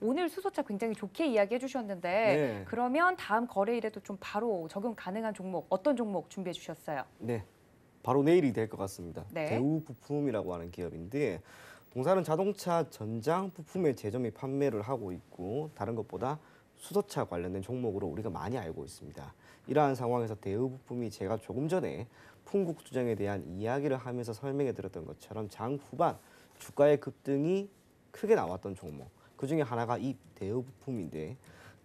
오늘 수소차 굉장히 좋게 이야기해 주셨는데 네. 그러면 다음 거래일에도 좀 바로 적용 가능한 종목 어떤 종목 준비해 주셨어요? 네, 바로 내일이 될 것 같습니다. 네. 대우 부품이라고 하는 기업인데 동사는 자동차 전장 부품의 제조 및 판매를 하고 있고 다른 것보다 수소차 관련된 종목으로 우리가 많이 알고 있습니다. 이러한 상황에서 대우 부품이 제가 조금 전에 풍국 주정에 대한 이야기를 하면서 설명해 드렸던 것처럼 장 후반 주가의 급등이 크게 나왔던 종목 그 중에 하나가 이 대우 부품인데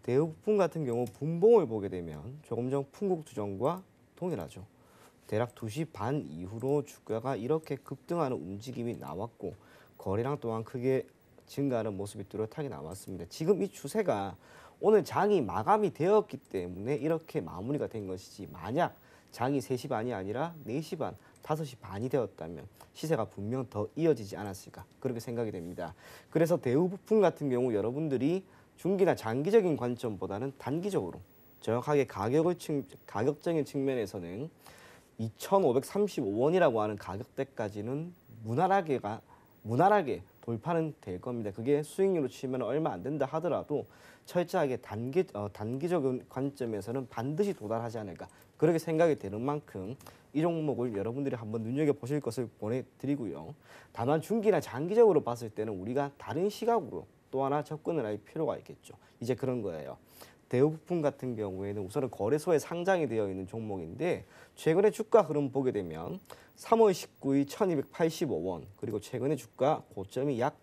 대우 부품 같은 경우 분봉을 보게 되면 조금 전 풍국 주정과 동일하죠. 대략 2시 반 이후로 주가가 이렇게 급등하는 움직임이 나왔고 거래량 또한 크게 증가하는 모습이 뚜렷하게 나왔습니다. 지금 이 추세가 오늘 장이 마감이 되었기 때문에 이렇게 마무리가 된 것이지 만약 장이 3시 반이 아니라 4시 반, 5시 반이 되었다면 시세가 분명 더 이어지지 않았을까 그렇게 생각이 됩니다. 그래서 대우 부품 같은 경우 여러분들이 중기나 장기적인 관점보다는 단기적으로 정확하게 가격을 측, 가격적인 측면에서는 2,535원이라고 하는 가격대까지는 무난하게가 무난하게 돌파는 될 겁니다. 그게 수익률로 치면 얼마 안 된다 하더라도 철저하게 단기 어, 단기적인 관점에서는 반드시 도달하지 않을까 그렇게 생각이 되는 만큼 이 종목을 여러분들이 한번 눈여겨 보실 것을 보내드리고요. 다만 중기나 장기적으로 봤을 때는 우리가 다른 시각으로 또 하나 접근을 할 필요가 있겠죠. 이제 그런 거예요. 대우부품 같은 경우에는 우선은 거래소에 상장이 되어 있는 종목인데 최근에 주가 흐름 보게 되면 3월 19일 1285원 그리고 최근에 주가 고점이 약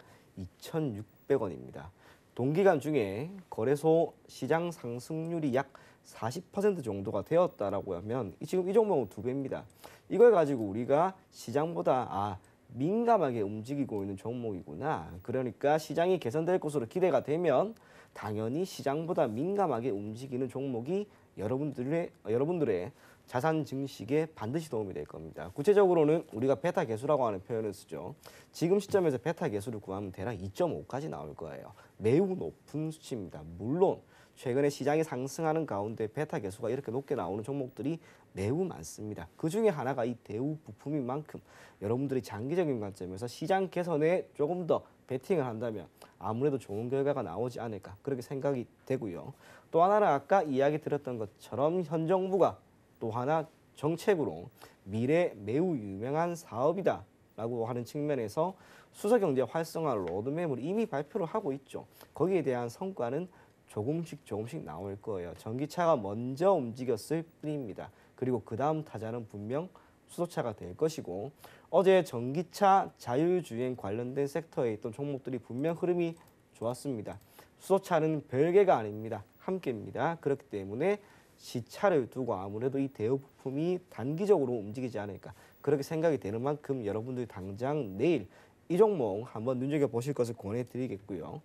2600원입니다. 동기간 중에 거래소 시장 상승률이 약 40% 정도가 되었다라고 하면 이- 지금 이 종목은 두 배입니다. 이걸 가지고 우리가 시장보다 아 민감하게 움직이고 있는 종목이구나. 그러니까 시장이 개선될 것으로 기대가 되면 당연히 시장보다 민감하게 움직이는 종목이 여러분들의 여러분들의 자산 증식에 반드시 도움이 될 겁니다. 구체적으로는 우리가 베타 개수라고 하는 표현을 쓰죠. 지금 시점에서 베타 개수를 구하면 대략 2.5까지 나올 거예요. 매우 높은 수치입니다. 물론 최근에 시장이 상승하는 가운데 베타 개수가 이렇게 높게 나오는 종목들이 매우 많습니다. 그 중에 하나가 이 대우 부품인 만큼 여러분들이 장기적인 관점에서 시장 개선에 조금 더 베팅을 한다면 아무래도 좋은 결과가 나오지 않을까 그렇게 생각이 되고요. 또 하나는 아까 이야기 드렸던 것처럼 현 정부가 또 하나 정책으로 미래 매우 유명한 사업이다 라고 하는 측면에서 수소경제 활성화 로드맵을 이미 발표를 하고 있죠. 거기에 대한 성과는 조금씩 조금씩 나올 거예요. 전기차가 먼저 움직였을 뿐입니다. 그리고 그 다음 타자는 분명 수소차가 될 것이고 어제 전기차 자율주행 관련된 섹터에 있던 종목들이 분명 흐름이 좋았습니다. 수소차는 별개가 아닙니다. 함께입니다. 그렇기 때문에 시차를 두고 아무래도 이 대우 부품이 단기적으로 움직이지 않을까 그렇게 생각이 되는 만큼 여러분들 당장 내일 이 종목 한번 눈여겨 보실 것을 권해드리겠고요.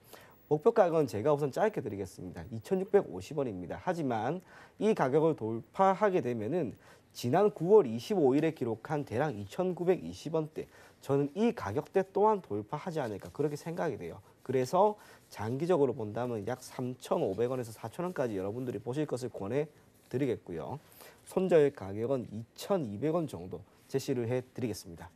목표 가격은 제가 우선 짧게 드리겠습니다. 2,650원입니다. 하지만 이 가격을 돌파하게 되면은 지난 9월 25일에 기록한 대략 2,920원대 저는 이 가격대 또한 돌파하지 않을까 그렇게 생각이 돼요. 그래서 장기적으로 본다면 약 3,500원에서 4,000원까지 여러분들이 보실 것을 권해 드리겠고요. 손절 가격은 2,200원 정도 제시를 해 드리겠습니다.